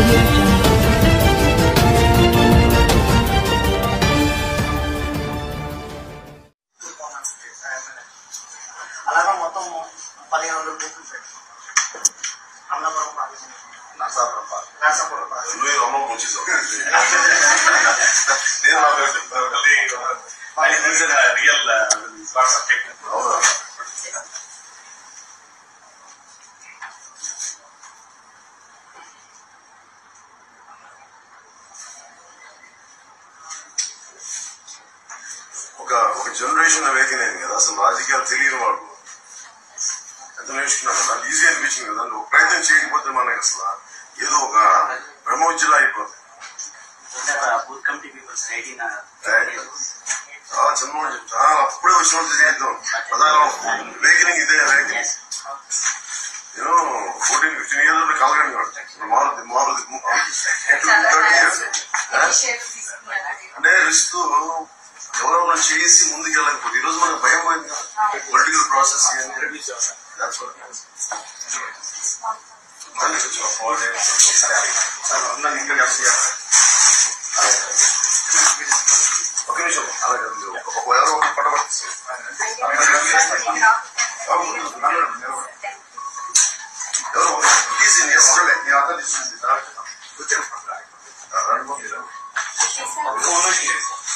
audio jungle. అలాగే మొత్తం పదిహేను వందల బూతులు పెట్టి అన్నపురం పార్లమెంట్ నరసాపురం పార్లమెంట్ నువ్వే అమ్మ ముంచేసావు నేను నా రియల్ సబ్జెక్ట్ అవునా ఒక ఒక జనరేషన్ అవేకన్ అయింది కదా అసలు రాజకీయాలు తెలియని వాడు ఎంత నేర్చుకున్నాను కదా ఈజీ అనిపించింది కదా నువ్వు ప్రయత్నం చేయకపోతే మనకి అసలు ఏదో ఒక బ్రహ్మోజ్జలా అయిపోతుంది బూత్ కమిటీ పీపుల్స్ రైటింగ్ చాలా చిన్నవాడు చాలా అప్పుడే వచ్చిన వాళ్ళు చేద్దాం పదాలు వేకనింగ్ ఇదే వేకనింగ్ నేను ఫోర్టీన్ ఫిఫ్టీన్ ఇయర్స్ కలగండి వాడు మారుతి మారుతి థర్టీ ఇయర్స్ అంటే రిస్క్ ఎవరెవరో చేసి ముందుకు వెళ్ళకపోతే ఈ రోజు మనకు భయం పోయింది పొలిటికల్ ప్రాసెస్ ఒక నిమిషం అలాగే ఒక ఎవరో ఒకటి పట్టబడుతుంది ఎవరో